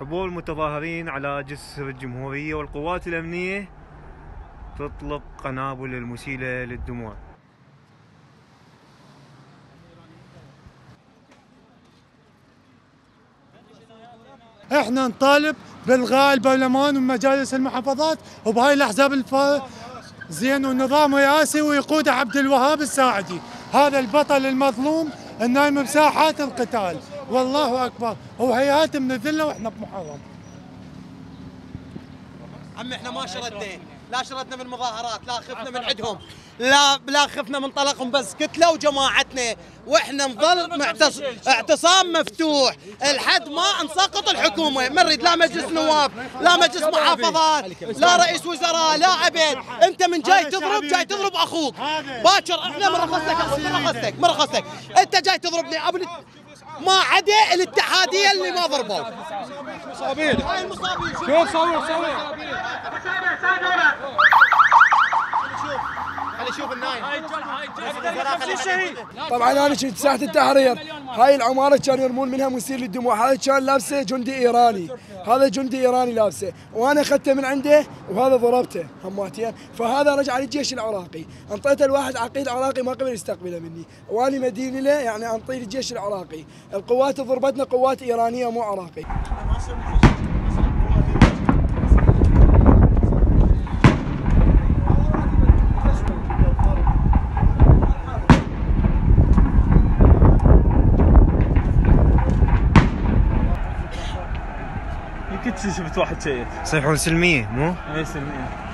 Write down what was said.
حبوب المتظاهرين على جسر الجمهورية والقوات الأمنية تطلق قنابل المسيلة للدموع. إحنا نطالب بالغاء البرلمان ومجالس المحافظات وبهاي الاحزاب الف... زين ونظام رئاسي ويقوده عبد الوهاب الساعدي. هذا البطل المظلوم النايم بساحات القتال. والله أكبر. وهيئات من الذلة وإحنا بمحرم. عمي إحنا ما شردنا. لا شردنا من المظاهرات لا خفنا من عندهم. لا لا خفنا من طلقهم بس كتله وجماعتنا وإحنا نظل معتص... اعتصام مفتوح لحد ما نسقط الحكومة. ما نريد لا مجلس نواب لا مجلس محافظات لا رئيس وزراء لا عبيد. انت من جاي تضرب جاي تضرب أخوك. باكر إحنا من رخصتك من رخصتك من رخصتك. انت جاي تضربني ابو ما عدا الاتحادية اللي ما ضربوا. مصابين. هاي المصابين شوف صور صور النايم طبعا أنا كنت ساحه التحرير. هاي العمارة كانوا يرمون منها مسيل للدموع. هذا كان لابسه جندي إيراني. هذا جندي إيراني لابسه. وأنا اخذته من عنده وهذا ضربته. هماتين. فهذا رجع للجيش العراقي. انطيته الواحد عقيد عراقي ما قبل يستقبله مني. واني مديني له يعني أنطيه للجيش العراقي. القوات اللي ضربتنا قوات إيرانية مو عراقي. يمكن شفت واحد شيء صيحون سلمية مو؟ اي سلمية